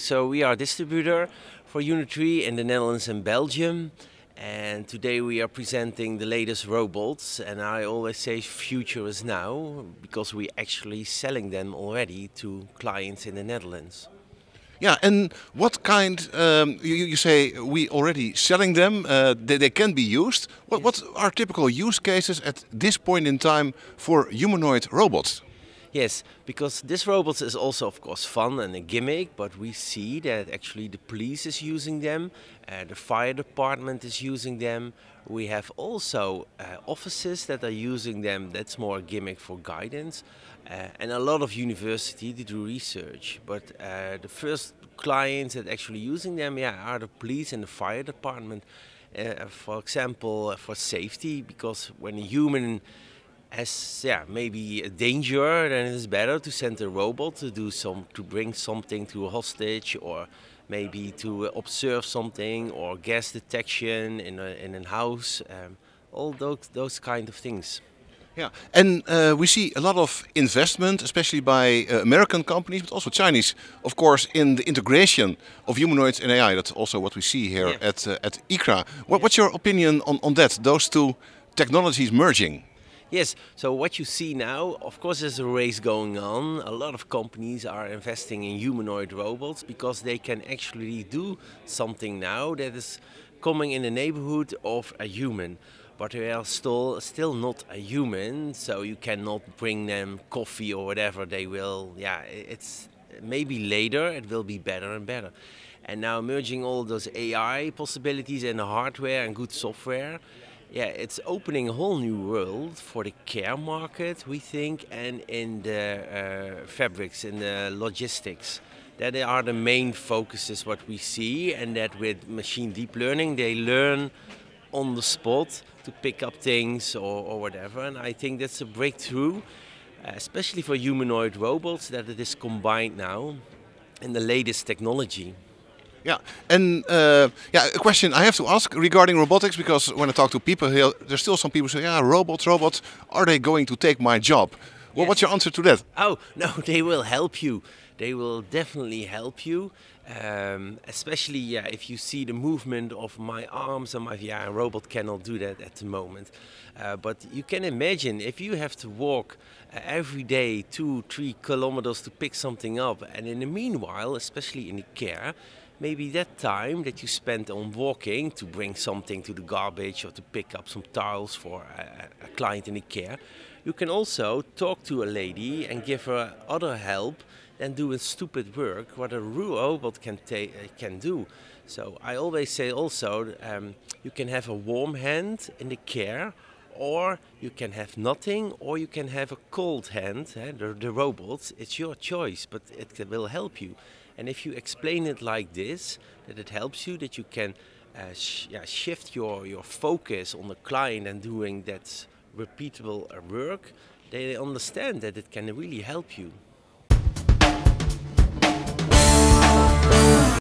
So we are distributor for Unitree in the Netherlands and Belgium. And today we are presenting the latest robots. And I always say future is now because we're actually selling them already to clients in the Netherlands. Yeah, and what kind, um, you, you, say we already selling them, uh, they, they, can be used. What, yes. what are typical use cases at this point in time for humanoid robots? Yes, because this robot is also, of course, fun and a gimmick, but we see that actually the police is using them, uh, the fire department is using them. We have also uh, offices that are using them. That's more a gimmick for guidance, uh, and a lot of university to do research. But uh, the first clients that actually using them, yeah, are the police and the fire department. Uh, for example, for safety, because when a human as yeah maybe a danger, then it is better to send a robot to do some to bring something to a hostage or maybe to observe something or gas detection in a in a house. Um, all those those kind of things. Yeah, and uh, we see a lot of investment, especially by uh, American companies, but also Chinese, of course, in the integration of humanoids and AI. That's also what we see here yeah. at uh, at ICRA. What, yeah. What's your opinion on, on that? Those two technologies merging. Yes, so what you see now, of course, there's a race going on. A lot of companies are investing in humanoid robots because they can actually do something now that is coming in the neighborhood of a human. But they are still still not a human, so you cannot bring them coffee or whatever. They will, yeah, it's maybe later it will be better and better. And now merging all those AI possibilities and the hardware and good software, yeah, it's opening a whole new world for the care market, we think, and in the uh, fabrics, in the logistics. That are the main focuses what we see, and that with machine deep learning, they learn on the spot to pick up things or, or whatever. And I think that's a breakthrough, especially for humanoid robots, that it is combined now in the latest technology. Yeah, and uh, yeah, a question I have to ask regarding robotics because when I talk to people here, there's still some people say, "Yeah, robots, robots, are they going to take my job?" Well, yes. what's your answer to that? Oh no, they will help you. They will definitely help you, um, especially yeah, if you see the movement of my arms and my yeah, a robot cannot do that at the moment. Uh, but you can imagine if you have to walk uh, every day two, three kilometers to pick something up, and in the meanwhile, especially in the care maybe that time that you spent on walking to bring something to the garbage or to pick up some tiles for a, a client in the care, you can also talk to a lady and give her other help than doing stupid work what a robot can ta- can do. So I always say also um, you can have a warm hand in the care or you can have nothing, or you can have a cold hand, eh, the, the robots. It's your choice, but it will help you. And if you explain it like this, that it helps you, that you can uh, sh yeah, shift your, your focus on the client and doing that repeatable work, they understand that it can really help you.